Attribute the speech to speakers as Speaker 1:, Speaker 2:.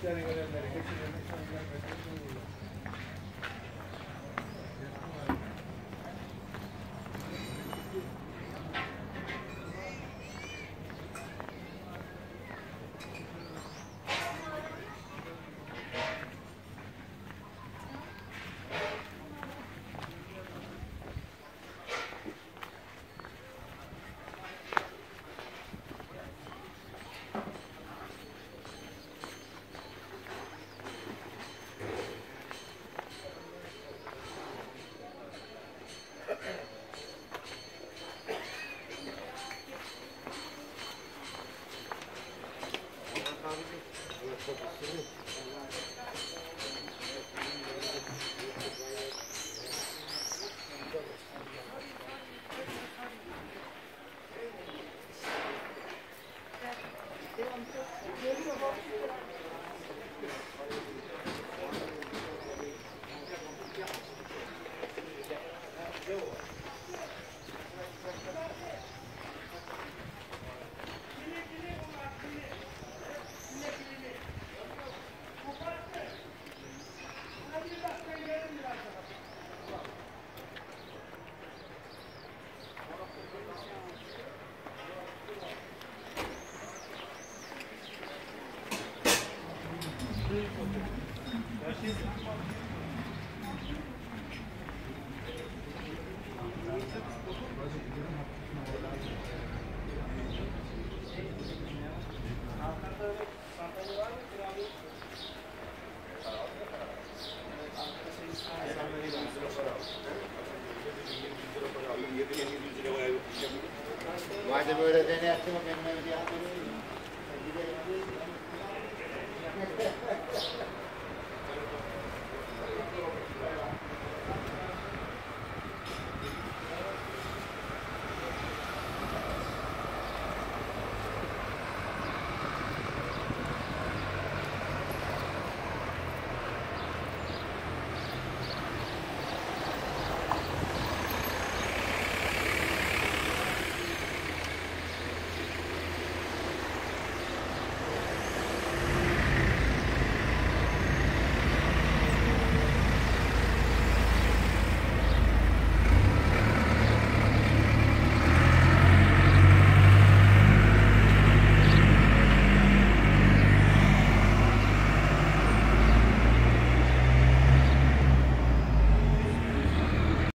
Speaker 1: standing with Gracias. de böyle denettim. Benim evde yaptım.